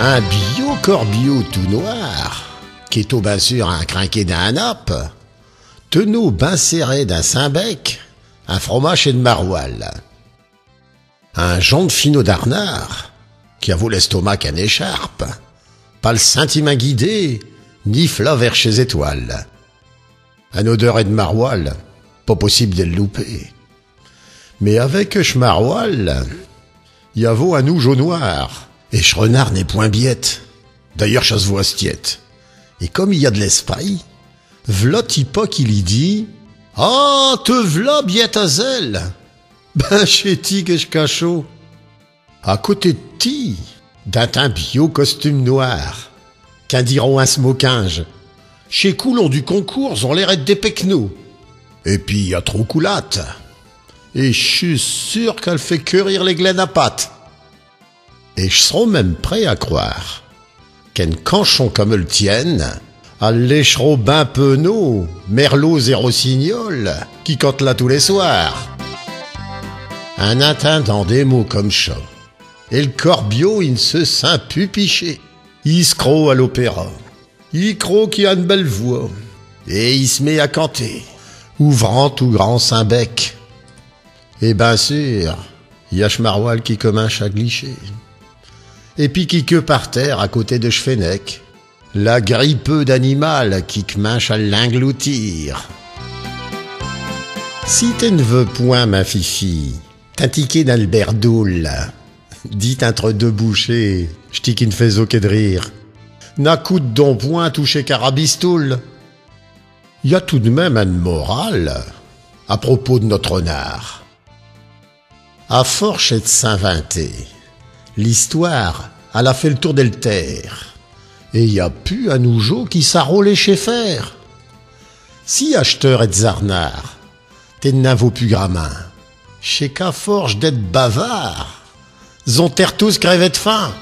Un bio corbio tout noir, qui est au bain sûr un crinqué d'un ap, tenot bain serré d'un saint-bec, un fromage et de maroilles. Un jonc de finot d'arnard, qui a vaut l'estomac qu'un écharpe, pas le sentiment guidé, ni fla vers chez étoiles. Un odeur et de maroilles, pas possible de le louper. Mais avec schmaroil, y a vaut un nouge au noir, et renard n'est point biette. D'ailleurs, chasse voix stiette. Et comme il y a de l'espagne, v'là pas qu'il y dit, ah, te v'là biette à zèle. Ben, chez ti que je cachot. À côté de ti, d'un bio costume noir, qu'un diront un smokinge. Chez Coulon du concours, on l'air des pecnos. Et puis, y a trop coulate. Et je suis sûr qu'elle fait cueillir les glaines à pâte. Et serais même prêt à croire qu'un canchon comme le tienne, à ben penaud, merlots et rossignols, qui compte là tous les soirs. Un attendant des mots comme chat. Et le corbio, il se sent pupiché. Il se croit à l'opéra. Il croit qu'il a une belle voix. Et il se met à canter, ouvrant tout grand sein bec. Et bien sûr, il y a qui commence à glisser. Et qui que par terre à côté de Schfenec, la grippe d'animal qui commence à l'engloutir. Si tu ne veux point, ma fifi, t'intiquer dans le berdoul, dit entre deux bouchées, j't'y qui ne fais aucun de rire. N'a coûte donc point toucher carabistoul. Y a tout de même une morale à propos de notre renard. À force de s'inventer, l'histoire, elle a fait le tour terre. Et y a plus un nouveau qui s'arrôlait chez faire. Si acheteur et zarnard, t'es vaut plus gramin. Chez qu'à d'être bavard, zon tous crèvent de faim.